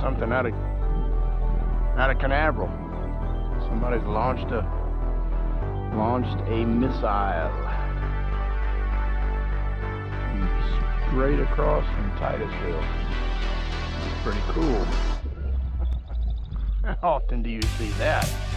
something out of out of Canaveral. Somebody's launched a launched a missile straight across from Titusville. Pretty cool. How often do you see that?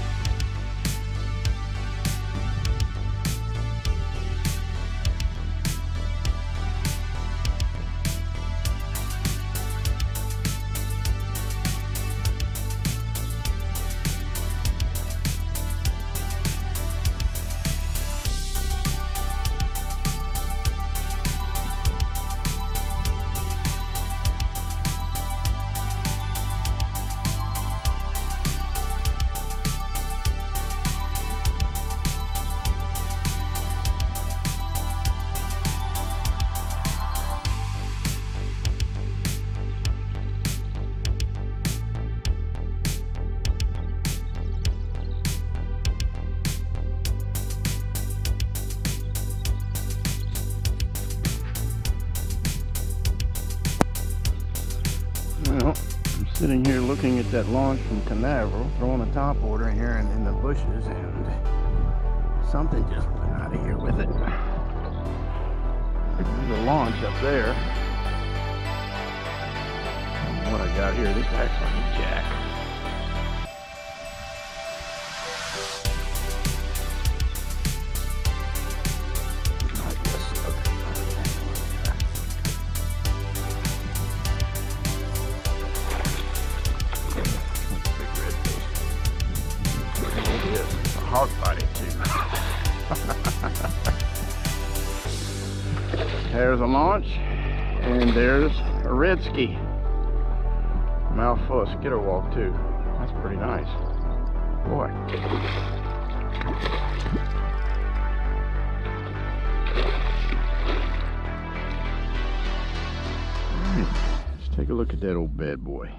Sitting here looking at that launch from Canaveral, throwing a top water in here and in the bushes, and something just went out of here with it. There's a launch up there. What I got here, this acts like a jack. Hog body too. there's a launch, and there's a red redski. Mouthful of skitterwalk too. That's pretty nice. Boy. Let's take a look at that old bad boy.